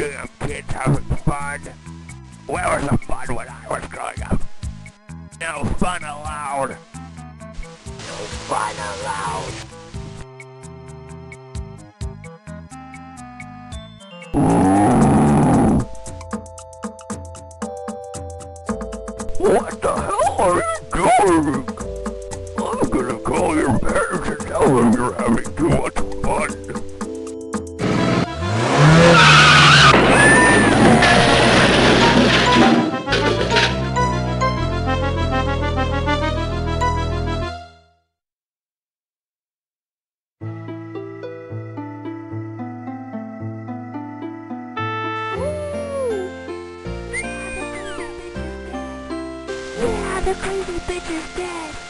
damn kids having fun. Where was the fun when I was growing up? No fun allowed. No fun allowed. What the hell are you doing? I'm gonna call your parents and tell them you're having too Yeah, the crazy bitch is dead.